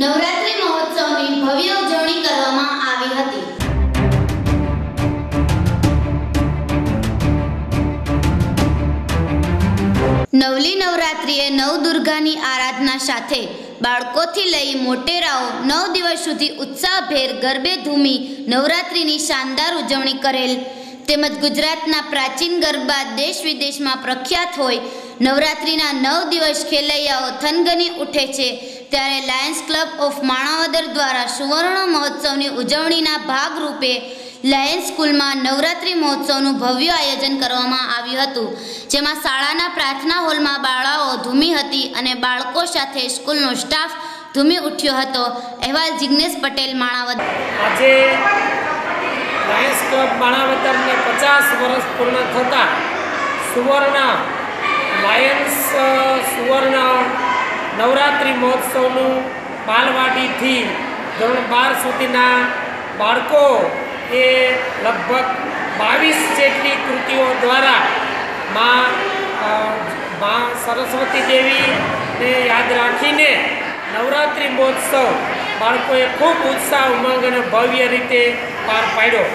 નવરાત્રી મહોત્સવની ભવ્ય ઉજવણી કરવામાં આવી હતી. નવલી નવરાત્રિએ નવ દુર્ગાની આરાધના સાથે બાળકોથી લઈ મોટેરાઓ નવ દિવસ સુધી ઉત્સાહભેર ગરબે ધૂમી નવરાત્રિની શાનદાર ઉજવણી કરેલ. તેમજ ગુજરાતના પ્રાચીન ગરબા દેશ વિદેશમાં પ્રખ્યાત હોય, નવરાત્રિના નવ દિવસ ખેલૈયાઓ થનગની ઉઠે છે. ત્યારે લાયન્સ ક્લબ ઓફ માણાવદર દ્વારા સુવર્ણ મહોત્સવની ઉજવણીના ભાગરૂપે લાયન્સ સ્કૂલમાં નવરાત્રિ મહોત્સવનું ભવ્ય આયોજન કરવામાં આવ્યું હતું, જેમાં શાળાના પ્રાર્થના હોલમાં બાળાઓ ધૂમી હતી અને બાળકો સાથે સ્કૂલનો સ્ટાફ ધૂમી ઉઠ્યો હતો. અહેવાલ જિગ્નેશ પટેલ, માણાવદર. આજે લાયન્સ ક્લબ માણાવદરને પચાસ વર્ષ પૂર્ણ થતાં સુવર્ણ લાયન્સ નવરાત્રિ મહોત્સવનું બાલવાડીથી ધોરણ બાર સુધીના બાળકો એ લગભગ બાવીસ જેટલી કૃતિઓ દ્વારા માં મા સરસ્વતી દેવીને યાદ રાખીને નવરાત્રિ મહોત્સવ બાળકોએ ખૂબ ઉત્સાહ, ઉમંગ અને ભવ્ય રીતે પાર પાડ્યો.